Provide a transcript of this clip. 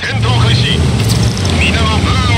戦闘開始。皆はムー